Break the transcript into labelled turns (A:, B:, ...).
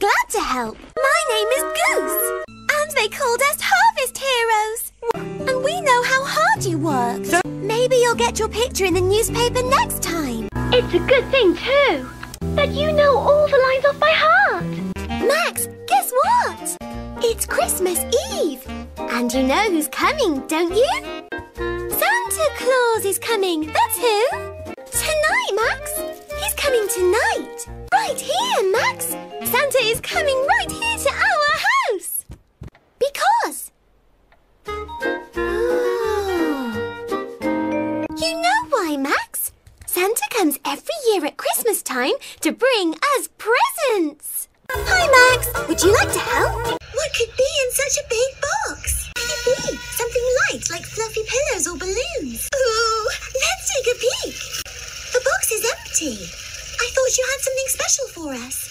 A: glad to help. My name is Goose, and they called us Harvest Heroes. And we know how hard you worked. Maybe you'll get your picture in the newspaper next time. It's a good thing, too, that you know all the lines off by heart. Max, guess what? It's Christmas Eve. And you know who's coming, don't you? Santa Claus is coming, that's who. Santa is coming right here to our house. Because... Oh. You know why, Max? Santa comes every year at Christmas time to bring us presents. Hi, Max. Would you like to help? What could be in such a big box? Could it be something light like fluffy pillows or balloons? Ooh, let's take a peek. The box is empty. I thought you had something special for us.